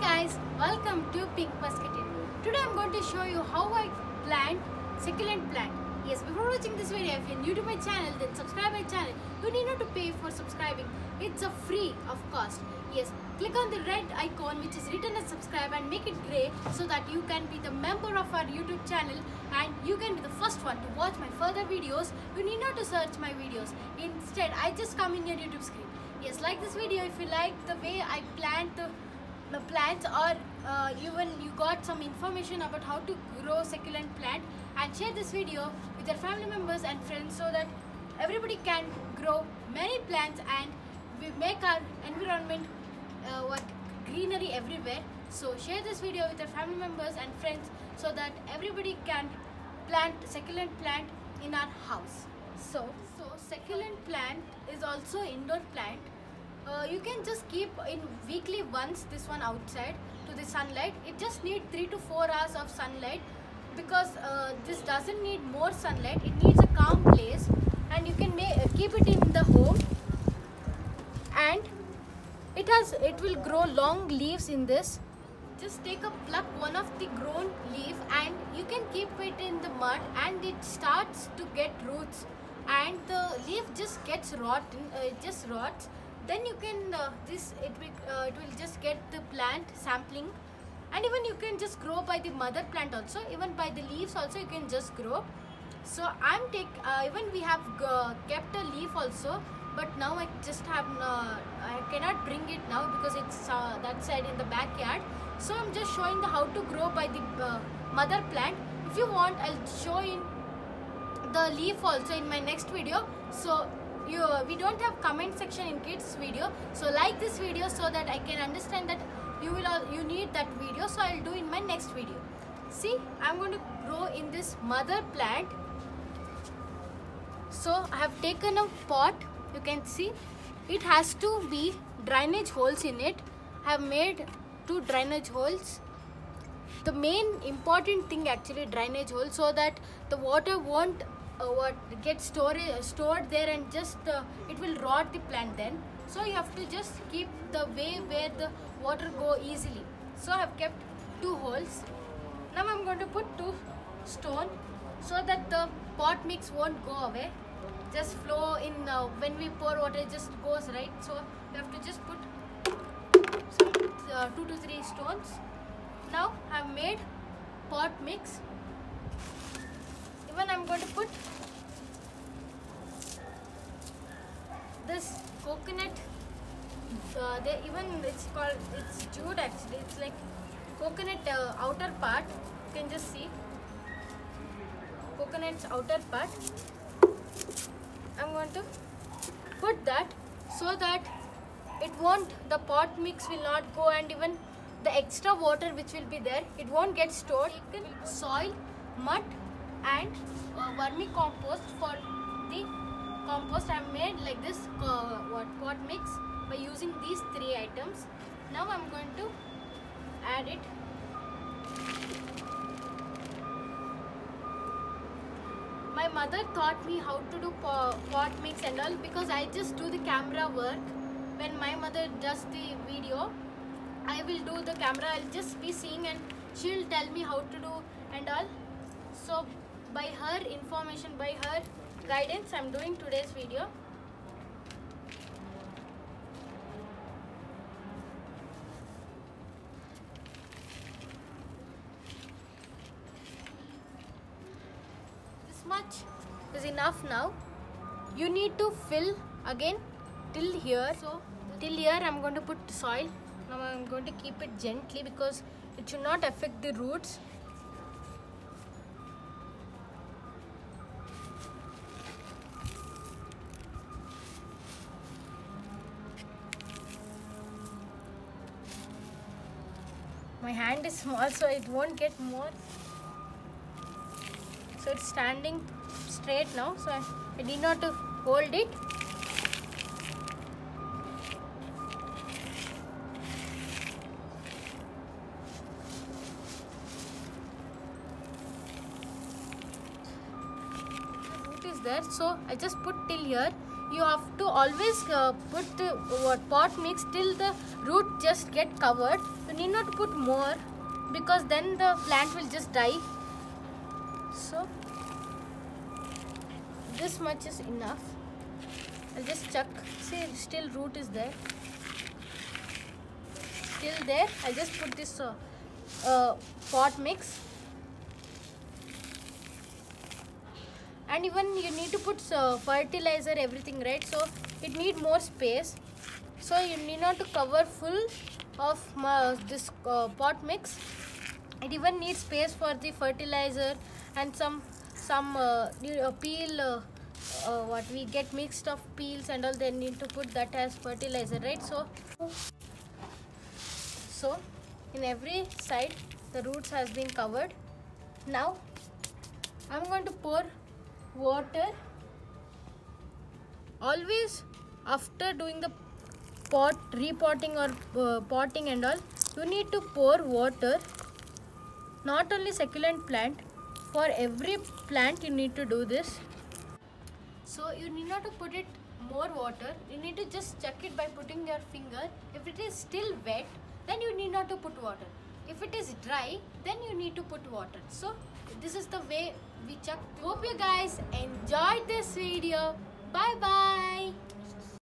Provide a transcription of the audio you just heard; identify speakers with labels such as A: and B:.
A: guys, welcome to Pink Musketeer. Today I'm going to show you how I plant succulent plant. Yes, before watching this video, if you're new to my channel, then subscribe my channel. You need not to pay for subscribing. It's a free of cost. Yes, click on the red icon which is written as subscribe and make it grey so that you can be the member of our YouTube channel and you can be the first one to watch my further videos. You need not to search my videos. Instead, I just come in your YouTube screen. Yes, like this video if you like the way I plant the, the plants or uh, even you got some information about how to grow succulent plant and share this video with your family members and friends so that everybody can grow many plants and we make our environment uh, what greenery everywhere. So share this video with your family members and friends so that everybody can plant succulent plant in our house. So so succulent plant is also indoor plant uh, you can just keep in weekly once this one outside to the sunlight. It just need 3 to 4 hours of sunlight because uh, this doesn't need more sunlight. It needs a calm place and you can make, keep it in the home. And it has it will grow long leaves in this. Just take a pluck one of the grown leaf and you can keep it in the mud and it starts to get roots. And the leaf just gets rotten uh, it just rots then you can uh, this it will uh, it will just get the plant sampling. And even you can just grow by the mother plant also. Even by the leaves also you can just grow. So i'm take uh, even we have kept a leaf also but now i just have uh, i cannot bring it now because it's uh, that side in the backyard. So i'm just showing the how to grow by the uh, mother plant. If you want i'll show in the leaf also in my next video. So you we don't have comment section in kids video. So like this video so that i can understand that you will all you need that video. So i'll do in my next video. See i'm going to grow in this mother plant. So i have taken a pot. You can see it has to be drainage holes in it. I have made two drainage holes. The main important thing actually drainage hole so that the water won't uh, what get stored stored there and just uh, it will rot the plant then. So you have to just keep the way where the water go easily. So i have kept two holes. Now i'm going to put two stone so that the pot mix won't go away. Just flow in uh, when we pour water just goes right? So you have to just put uh, two to three stones. Now i've made pot mix even i'm going to put this coconut uh, they even it's called it's jute actually. It's like coconut uh, outer part. You can just see. Coconut's outer part. I'm going to put that so that it won't the pot mix will not go and even the extra water which will be there it won't get stored. Soil mud and uh, vermicompost for the compost i made like this uh, what pot mix by using these three items. Now i'm going to add it. My mother taught me how to do po- pot mix and all because i just do the camera work. When my mother does the video i will do the camera. I'll just be seeing and she'll tell me how to do and all so by her information by her guidance i'm doing today's video. This much is enough now. You need to fill again till here. So till here i'm going to put soil. Now i'm going to keep it gently because it should not affect the roots my hand is small so it won't get more. So it's standing straight now so I, I need not to hold it. There so I just put till here you have to always uh, put the what pot mix till the root just get covered. You need not put more because then the plant will just die. So this much is enough. I'll just chuck. See still root is there. Still there. I'll just put this uh, uh, pot mix and even you need to put uh, fertilizer everything right? So it need more space. So you need not to cover full of uh, this uh, pot mix. It even needs space for the fertilizer and some some uh, uh peel uh, what we get mixed of peels and all they need to put that as fertilizer right? So so in every side the roots has been covered. Now I'm going to pour water always after doing the pot repotting or uh, potting and all you need to pour water not only succulent plant for every plant you need to do this. So you need not to put it more water you need to just check it by putting your finger. If it is still wet then you need not to put water if it is dry then you need to put water. So this is the way we check hope you guys enjoyed this video. Bye bye